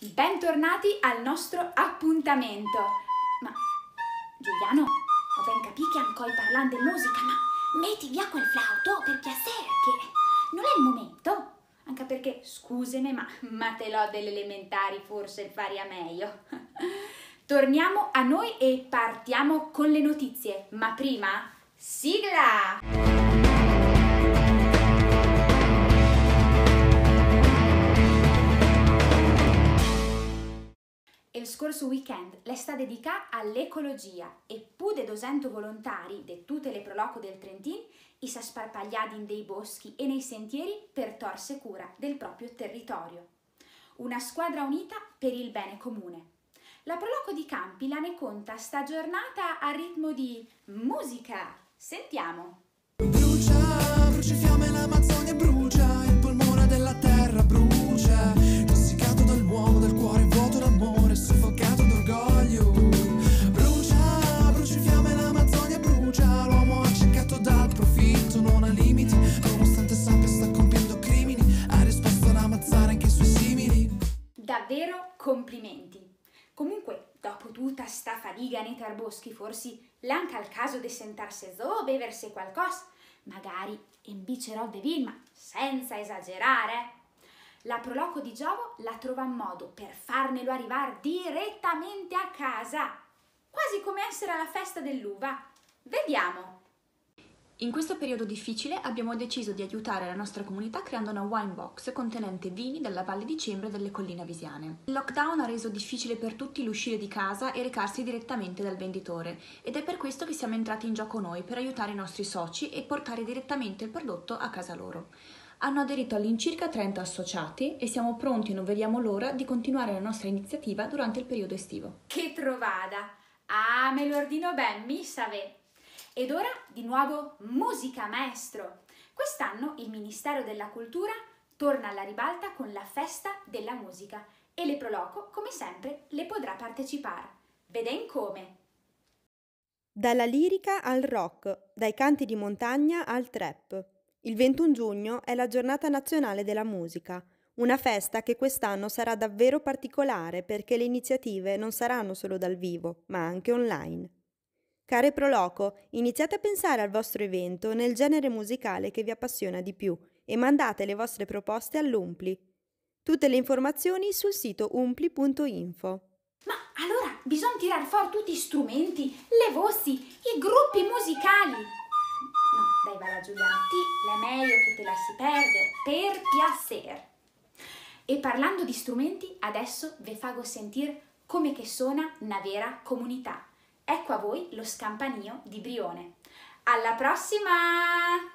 bentornati al nostro appuntamento. Ma, Giuliano, ho ben capito che ancora parlando di musica, ma metti via quel flauto per piacere, che non è il momento. Anche perché, scusami, ma, ma te l'ho delle elementari, forse faria meglio. Torniamo a noi e partiamo con le notizie, ma prima, sigla! Scorso weekend l'esta dedicata all'ecologia e più di 200 volontari di tutte le proloco del Trentin i sa sparpagliati in dei boschi e nei sentieri per torse cura del proprio territorio. Una squadra unita per il bene comune. La Proloco di Campi la ne conta sta giornata a ritmo di musica. Sentiamo. Brucia, brucia fiamme Davvero complimenti. Comunque, dopo tutta sta fatica nei tarboschi, forse l'anca al caso di sentarsi zo o beversi qualcosa, magari in bicerò de Vilma, senza esagerare. La Proloco di Giovo la trova un modo per farnelo arrivare direttamente a casa, quasi come essere alla festa dell'uva. Vediamo! In questo periodo difficile abbiamo deciso di aiutare la nostra comunità creando una wine box contenente vini della Valle di Cembra e delle colline avisiane. Il lockdown ha reso difficile per tutti l'uscire di casa e recarsi direttamente dal venditore ed è per questo che siamo entrati in gioco noi per aiutare i nostri soci e portare direttamente il prodotto a casa loro. Hanno aderito all'incirca 30 associati e siamo pronti e non vediamo l'ora di continuare la nostra iniziativa durante il periodo estivo. Che trovada! Ah, me lo ordino ben, mi save! Ed ora di nuovo musica, maestro! Quest'anno il Ministero della Cultura torna alla ribalta con la festa della musica e le Proloco, come sempre, le potrà partecipare. Veden come! Dalla lirica al rock, dai canti di montagna al trap. Il 21 giugno è la giornata nazionale della musica, una festa che quest'anno sarà davvero particolare perché le iniziative non saranno solo dal vivo, ma anche online. Care Proloco, iniziate a pensare al vostro evento nel genere musicale che vi appassiona di più e mandate le vostre proposte all'Umpli. Tutte le informazioni sul sito umpli.info. Ma allora bisogna tirare fuori tutti gli strumenti, le voci, i gruppi musicali. No, dai, va la Giuliana, è meglio che te lasci perdere, per piacere. E parlando di strumenti, adesso ve fago sentire come che suona una vera comunità. Ecco a voi lo scampanio di Brione. Alla prossima!